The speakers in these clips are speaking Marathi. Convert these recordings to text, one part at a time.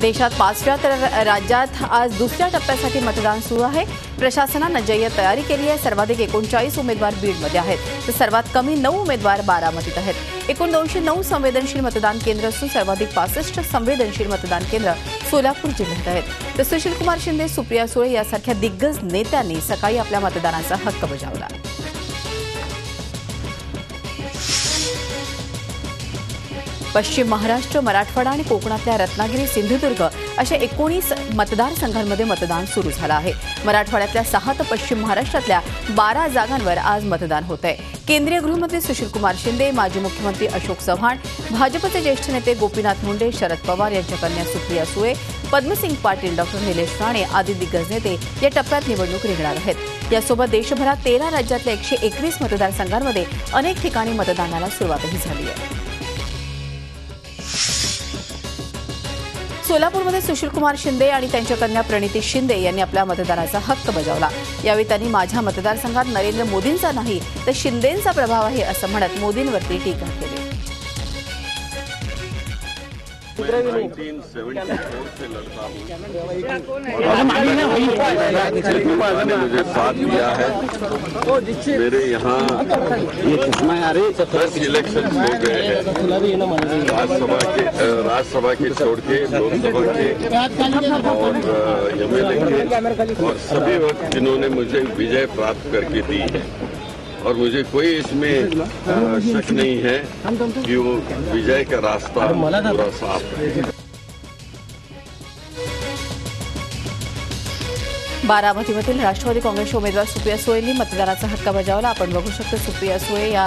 देशात पाचव्या तर राज्यात आज दुसऱ्या टप्प्यासाठी मतदान सुरू आहे. प्रशासनानं जय्यत तयारी केली आहे. सर्वाधिक एकोणचाळीस उमेदवार बीडमध्ये आहेत. तर सर्वात कमी नऊ उमेदवार बारामतीत आहेत. एकूण दोनशे नऊ संवेदनशील मतदान केंद्र असून सर्वाधिक पासष्ट संवेदनशील मतदान केंद्र सोलापूर जिल्ह्यात आहेत. तर सुशीलकुमार शिंदे सुप्रिया सुळे यासारख्या दिग्गज नेत्यांनी सकाळी आपल्या मतदानाचा हक्क बजावला. पश्चिम महाराष्ट्र मराठवाडा आणि कोकणातल्या रत्नागिरी सिंधुदुर्ग अशा एकोणीस मतदारसंघांमध्ये मतदान सुरू झालं आहे. मराठवाड्यातल्या सहा तर पश्चिम महाराष्ट्रातल्या बारा जागांवर आज मतदान होत आहे केंद्रीय गृहमंत्री सुशीलकुमार शिंदे माजी मुख्यमंत्री अशोक चव्हाण भाजपचे ज्येष्ठ नेते गोपीनाथ मुंडे शरद पवार यांच्या कन्या सुप्रिया सुळे पद्मसिंग पाटील डॉक्टर निलेश राणे आदी दिग्गज नेते या टप्प्यात निवडणूक रिंगणार आहेत. यासोबत देशभरात तेरा राज्यातल्या एकशे एकवीस मतदारसंघांमध्ये अनेक ठिकाणी मतदानाला सुरुवातही झाली आहे. सोलापूरमध्ये सुशीलकुमार शिंदे आणि त्यांच्या कन्या प्रणिती शिंदे यांनी आपल्या मतदानाचा हक्क बजावला. यावेळी त्यांनी माझ्या मतदारसंघात नरेंद्र मोदींचा नाही तर शिंदेंचा प्रभाव आहे असं म्हणत मोदींवरती टीका केली. 1974 से लड़ता हूँ ने मुझे साथ दिया है मेरे यहाँ दस इलेक्शन हो गए हैं। राज्यसभा के राज्यसभा के छोड़ के लोकसभा के और एमएलए के और सभी वक्त जिन्होंने मुझे विजय प्राप्त करके दी है। और मुझे कोई इसमें शक नहीं है कि वो विजय का रास्ता पूरा साफ है। बारामतीमधील राष्ट्रवादी काँग्रेसच्या उमेदवार सुप्रिया सुळेंनी मतदानाचा हक्क बजावला. आपण बघू शकतो सुप्रिया सुळे या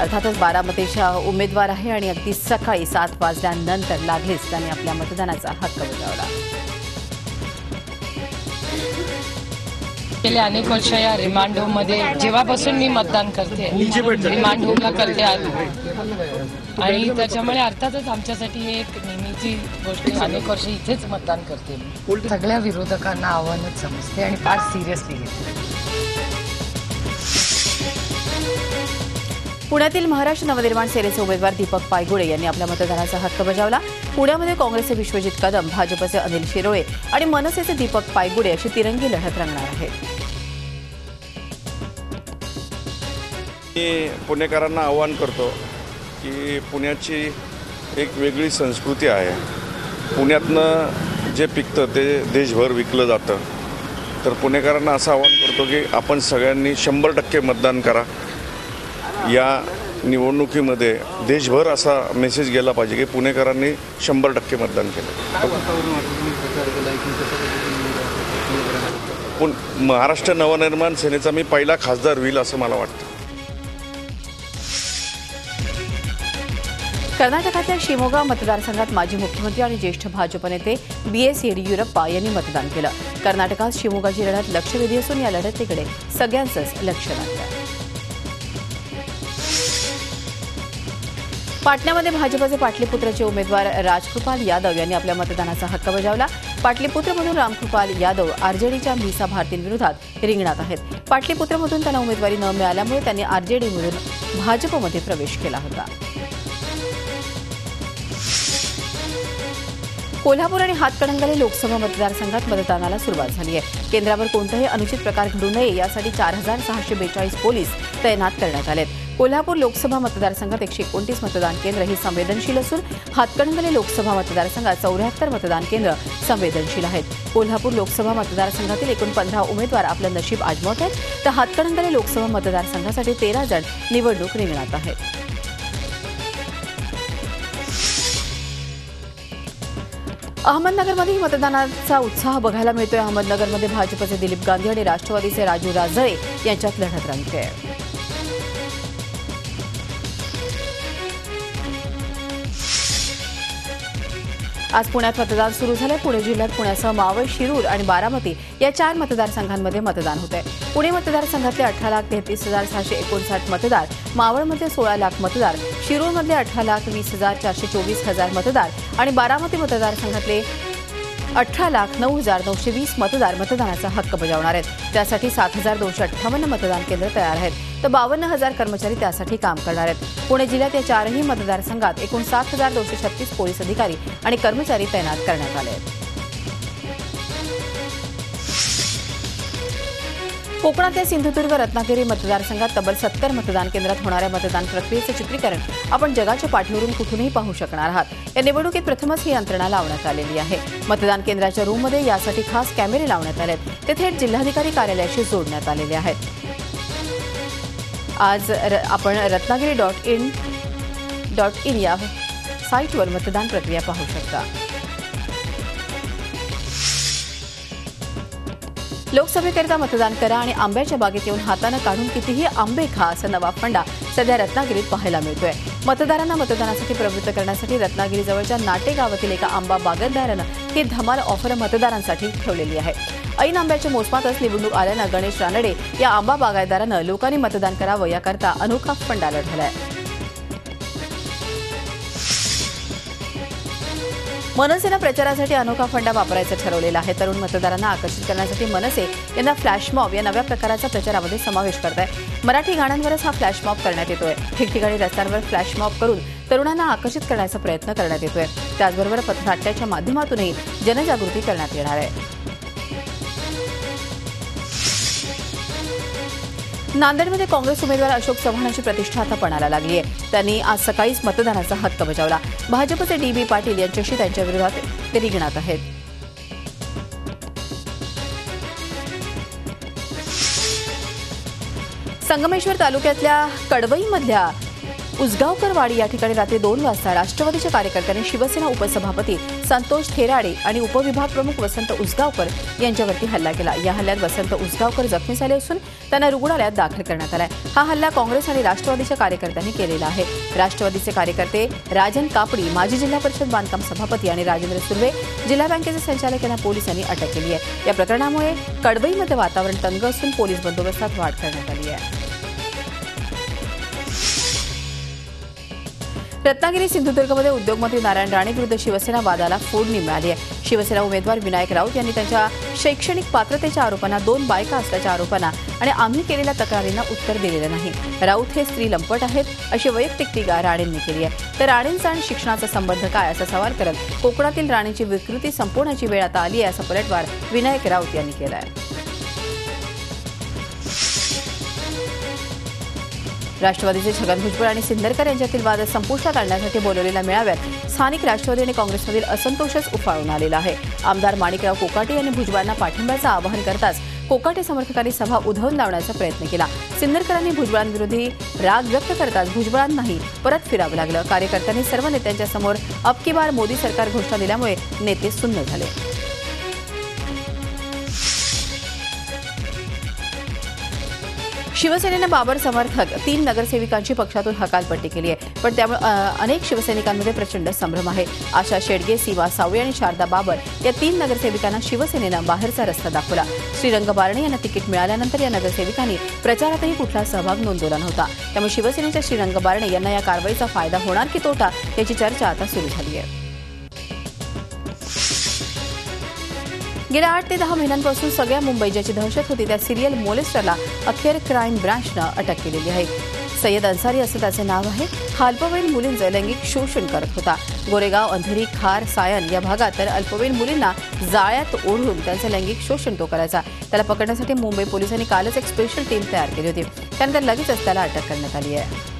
अर्थातच बारामतीच्या उमेदवार आहे आणि अगदी सकाळी सात वाजल्यानंतर लागलीच त्यांनी आपल्या मतदानाचा हक्क बजावला. गेले अनेक वर्ष या रिमांड होममध्ये. जेव्हापासून मी मतदान करते रिमांड होमला करते आज. आणि त्याच्यामुळे अर्थातच आमच्यासाठी हे एक नेहमीची गोष्ट. अनेक वर्ष इथेच मतदान करते मी. सगळ्या विरोधकांना आव्हानच समजते आणि फार सिरियसली घेते. पुण्यातील महाराष्ट्र नवनिर्माण सेनेचे उमेदवार दीपक पायगुळे यांनी आपल्या मतदानाचा हक्क बजावला. पुण्यामध्ये काँग्रेसचे विश्वजित कदम भाजपचे अनिल शिरोळे आणि मनसेचे दीपक पायगुडे अशी तिरंगी लढत रंगणार आहे मी पुणेकरांना आव्हान करतो की पुण्याची एक वेगळी संस्कृती आहे. पुण्यातनं जे पिकतं ते देशभर विकलं जातं. तर पुणेकरांना असं आवाहन करतो की आपण सगळ्यांनी शंभर टक्के मतदान करा. या निवडणुकीमध्ये देशभर असा मेसेज गेला पाहिजे की पुणेकरांनी शंभर टक्के मतदान केलं. पण महाराष्ट्र नवनिर्माण सेनेचा मी पहिला खासदार होईल असं मला वाटतं. कर्नाटकातल्या शिमोगा मतदारसंघात माजी मुख्यमंत्री आणि ज्येष्ठ भाजप नेते बी एस येडियुरप्पा यांनी मतदान केलं. कर्नाटकात शिमोगाची लढत लक्षवेधी असून या लढतीकडे सगळ्यांचंच लक्ष लागलं. पाटण्यामध्ये भाजपचे पाटलीपुत्राचे उमेदवार राजकृपाल यादव यांनी आपल्या मतदानाचा हक्क बजावला. पाटलीपुत्रमधून रामकृपाल यादव आरजेडीच्या मिसा भारतींविरोधात रिंगणात आहेत. पाटलीपुत्रमधून त्यांना उमेदवारी न मिळाल्यामुळे त्यांनी आरजेडीमधून भाजपमध्ये प्रवेश केला होता. कोल्हापूर आणि हातकणंगले लोकसभा मतदारसंघात मतदानाला सुरुवात झाली आहे. केंद्रावर कोणताही अनुचित प्रकार घडू नये यासाठी चार हजार सहाशे बेचाळीस पोलीस तैनात करण्यात आले कोल्हापूर लोकसभा मतदारसंघात एकशे एकोणतीस मतदान केंद्र ही संवेदनशील असून हातकणंगले लोकसभा मतदारसंघात चौऱ्याहत्तर मतदान केंद्र संवेदनशील आहेत. कोल्हापूर लोकसभा मतदारसंघातील एकूण पंधरा उमेदवार आपलं नशीब आजमावत आहेत तर हातकणंगले लोकसभा मतदारसंघासाठी तेरा जण निवडणूक रिंगणात आहेत. अहमदनगरमध्येही मतदानाचा उत्साह बघायला मिळतोय. अहमदनगरमध्ये भाजपचे दिलीप गांधी आणि राष्ट्रवादीचे राजू राजळे यांच्यात लढत रंगते. आज पुण्यात मतदान सुरू झालंय. पुणे जिल्ह्यात पुण्यासह मावळ शिरूर आणि बारामती या चार मतदारसंघांमध्ये मतदान होत आहे पुणे मतदारसंघातले अठरा लाख तेहतीस हजार सहाशे एकोणसाठ मतदार मावळमध्ये सोळा लाख मतदार शिरोळमधले अठरा लाख वीस हजार चारशे चोवीस हजार मतदार आणि बारामती मतदारसंघातले अठरा लाख नऊ हजार नऊशे वीस मतदार मतदानाचा हक्क बजावणार आहेत. त्यासाठी सात हजार दोनशे अठ्ठावन्न मतदान केंद्र तयार आहेत. तर बावन्न हजार कर्मचारी त्यासाठी काम करणार आहेत. पुणे जिल्ह्यात या चारही मतदारसंघात एकूण सात हजार दोनशे छत्तीस पोलीस अधिकारी आणि कर्मचारी तैनात करण्यात आले आहेत. कोकणातल्या सिंधुदुर्ग रत्नागिरी मतदारसंघात तब्बल सत्तर मतदान केंद्रात होणाऱ्या मतदान प्रक्रियेचं चित्रीकरण आपण जगाच्या पाठीवरून कुठूनही पाहू शकणार आहात. या निवडणुकीत प्रथमच ही यंत्रणा लावण्यात आलेली आहे. मतदान केंद्राच्या रूममध्ये यासाठी खास कॅमेरे लावण्यात आले आहेत ते थेट जिल्हाधिकारी कार्यालयाशी जोडण्यात आलेले आहेत. आज र- आपण Ratnagiri dot in dot in या साईटवर मतदान प्रक्रिया पाहू शकता. लोकसभेकरिता मतदान करा आणि आंब्याच्या बागेत येऊन हातानं काढून कितीही आंबे खा असा नवा फंडा सध्या रत्नागिरीत पाहायला मिळतोय. मतदारांना मतदानासाठी प्रवृत्त करण्यासाठी रत्नागिरीजवळच्या नाटे गावातील एका आंबा बागायतदारानं ही धमाल ऑफर मतदारांसाठी ठेवलेली आहे. ऐन आंब्याच्या मोसमातच निवडणूक आल्यानं गणेश रानडे या आंबा बागायतदारानं लोकांनी मतदान करावं याकरता अनोखा फंडा लढवलाय. मनसेनं प्रचारासाठी अनोखा फंडा वापरायचं ठरवलेला आहे. तरुण मतदारांना आकर्षित करण्यासाठी मनसे यांना फ्लॅशमॉब या नव्या प्रकाराचा प्रचारामध्ये समावेश करत आहे. मराठी गाण्यांवरच हा फ्लॅशमॉब करण्यात येतोय. ठिकठिकाणी रस्त्यांवर फ्लॅशमॉब करून तरुणांना आकर्षित करण्याचा प्रयत्न करण्यात येतोय. त्याचबरोबर पथनाट्याच्या माध्यमातूनही जनजागृती करण्यात येणार आहे. नांदेडमध्ये काँग्रेस उमेदवार अशोक चव्हाणांची प्रतिष्ठा आता पणाला लागली आहे त्यांनी आज सकाळीच मतदानाचा हक्क बजावला. भाजपचे डी बी पाटील यांच्याशी त्यांच्या विरोधात ते रिंगणात आहेत. संगमेश्वर तालुक्यातल्या कडवईमधल्या उसगावकरवाडी या ठिकाणी रात्री दोन वाजता राष्ट्रवादीच्या कार्यकर्त्यांनी शिवसेना उपसभापती संतोष थेराडे आणि उपविभाग प्रमुख वसंत उसगावकर यांच्यावरती हल्ला केला. या हल्ल्यात वसंत उसगावकर जखमी झाले असून त्यांना रुग्णालयात दाखल करण्यात आलाय. हा हल्ला काँग्रेस आणि राष्ट्रवादीच्या कार्यकर्त्यांनी केलेला आहे. राष्ट्रवादीचे कार्यकर्ते राजन कापडी माजी जिल्हा परिषद बांधकाम सभापती आणि राजेंद्र सुर्वे जिल्हा बँकेचे संचालक यांना पोलिसांनी अटक केली आहे. या प्रकरणामुळे कडवईमध्ये वातावरण तंग असून पोलीस बंदोबस्तात वाढ करण्यात आली आहे. रत्नागिरी सिंधुदुर्गमध्ये उद्योगमंत्री नारायण राणे विरुद्ध शिवसेना वादाला फोडणी मिळाली आहे. शिवसेना उमेदवार विनायक राऊत यांनी त्यांच्या शैक्षणिक पात्रतेच्या आरोपांना दोन बायका असल्याच्या आरोपांना आणि आम्ही केलेल्या तक्रारींना उत्तर दिलेलं नाही. राऊत हे स्त्री लंपट आहेत अशी वैयक्तिक टीका राणेंनी केली आहे. तर राणेंचा आणि शिक्षणाचा संबंध काय असा सवाल करत कोकणातील राणेची विकृती संपवण्याची वेळ आता आली आहे असा पलटवार विनायक राऊत यांनी केला आहे. राष्ट्रवादीचे छगन भुजबळ आणि सिंदरकर यांच्यातील वाद संपुष्टात आणण्यासाठी बोलवलेल्या मेळाव्यात स्थानिक राष्ट्रवादी आणि काँग्रेसमधील असंतोषच उफाळून आलेला आहे. आमदार माणिकराव कोकाटे यांनी भुजबळांना पाठिंब्याचं आवाहन करताच कोकाटे समर्थकांनी सभा उधळून लावण्याचा प्रयत्न केला. सिंदरकरांनी भुजबळांविरोधी राग व्यक्त करताच भुजबळांनाही परत फिरावं लागलं. कार्यकर्त्यांनी सर्व नेत्यांच्या समोर अब की बार मोदी सरकार घोषणा दिल्यामुळे नेते सुन्न झाले. शिवसेनेनं बाबर समर्थक तीन नगरसेविकांची पक्षातून हकालपट्टी केली आहे. पण त्यामुळे अनेक शिवसैनिकांमध्ये प्रचंड संभ्रम आहे. आशा शेडगे सीमा सावळे आणि शारदा बाबर या तीन नगरसेविकांना शिवसेनेनं बाहेरचा रस्ता दाखवला. श्रीरंग बारणे यांना तिकीट मिळाल्यानंतर या नगरसेविकांनी प्रचारातही कुठला सहभाग नोंदवला नव्हता. त्यामुळे शिवसेनेच्या श्रीरंग बारणे यांना या कारवाईचा फायदा होणार की तोटा याची चर्चा आता सुरू झाली आहे. गेल्या आठ ते दहा महिन्यांपासून सगळ्या मुंबई ज्याची दहशत होती त्या सिरियल मोलेस्टरला अखेर क्राईम ब्रँचनं अटक केलेली आहे. सय्यद अन्सारी असं त्याचं नाव आहे. हा अल्पवयीन मुलींचं लैंगिक शोषण करत होता. गोरेगाव अंधेरी खार सायन या भागात तर अल्पवयीन मुलींना जाळ्यात ओढून त्यांचं लैंगिक शोषण तो करायचा. त्याला पकडण्यासाठी मुंबई पोलिसांनी कालच एक स्पेशल टीम तयार केली होती. त्यानंतर लगेचच त्याला अटक करण्यात आली आहे.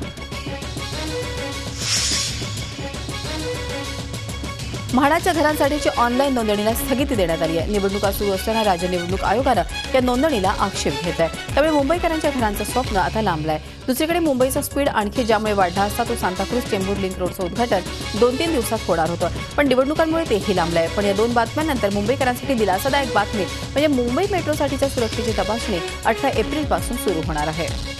म्हाडाच्या घरांसाठीची ऑनलाईन नोंदणीला स्थगिती देण्यात आली आहे. निवडणुका सुरू असताना राज्य निवडणूक आयोगानं या नोंदणीला आक्षेप घेत आहे. त्यामुळे मुंबईकरांच्या घरांचं स्वप्न आता लांबलंय. दुसरीकडे मुंबईचा स्पीड आणखी ज्यामुळे वाढला असता तो सांताक्रूज चेंबूर लिंक रोडचं उद्घाटन दोन तीन दिवसात होणार होतं. पण निवडणुकांमुळे तेही लांबलं आहे पण या दोन बातम्यांनंतर मुंबईकरांसाठी दिलासादायक बातमी म्हणजे मुंबई मेट्रोसाठीच्या सुरक्षेची तपासणी अठरा एप्रिलपासून सुरू होणार आहे.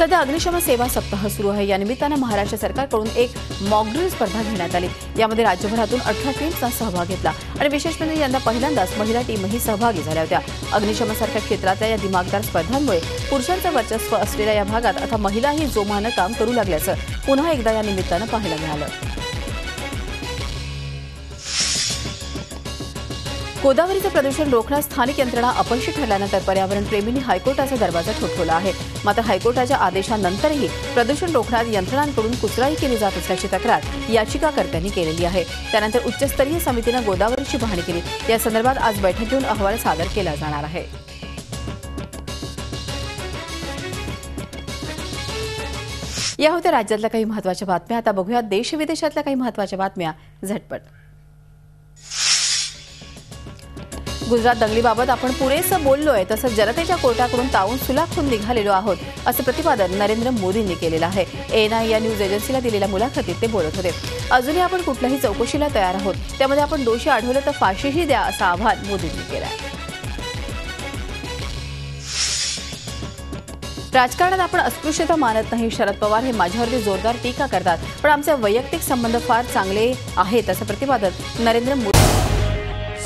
सध्या अग्निशमन सेवा सप्ताह सुरू आहे. या निमित्तानं महाराष्ट्र सरकारकडून एक मॉकड्रिल स्पर्धा घेण्यात आली. यामध्ये राज्यभरातून अठरा टीम्सचा सहभाग घेतला आणि विशेष म्हणजे यंदा पहिल्यांदाच महिला टीमही सहभागी झाल्या होत्या. अग्निशमनसारख्या क्षेत्रातल्या या दिमागदार स्पर्धांमुळे पुरुषांचं वर्चस्व असलेल्या या भागात आता महिलाही जोमानं काम करू लागल्याचं पुन्हा एकदा या निमित्तानं पाहायला मिळालं. गोदावरीचं प्रदूषण रोखण्यास स्थानिक यंत्रणा अपयशी ठरल्यानंतर पर्यावरण प्रेमींनी हायकोर्टाचा दरवाजा ठोठवला आहे. मात्र हायकोर्टाच्या आदेशानंतरही प्रदूषण रोखण्यात यंत्रणांकडून कुचराई केली जात असल्याची तक्रार याचिकाकर्त्यांनी केलेली आहे. त्यानंतर उच्चस्तरीय समितीनं गोदावरीची पाहणी केली. या संदर्भात आज बैठक घेऊन अहवाल सादर केला जाणार आहे. या होत्या राज्यातल्या काही महत्त्वाच्या बातम्या. आता बघूया देश विदेशातल्या काही महत्त्वाच्या बातम्या. झटपट. गुजरात दंगलीबाबत आपण पुरेसं बोललोय तसंच जनतेच्या कोर्टाकडून तावून सुलाखून निघालेलो आहोत असं प्रतिपादन नरेंद्र मोदींनी केलेलं आहे. एएनआय या न्यूज एजन्सीला दिलेल्या मुलाखतीत ते बोलत होते. अजूनही आपण कुठल्याही चौकशीला तयार आहोत. त्यामध्ये आपण दोषी आढळलं तर फाशीही द्या असं आव्हान मोदींनी केलं आहे राजकारणात आपण अस्पृश्यता मानत नाही शरद पवार हे माझ्यावरती जोरदार टीका करतात. पण आमचे वैयक्तिक संबंध फार चांगले आहेत असं प्रतिपादन नरेंद्र मोदी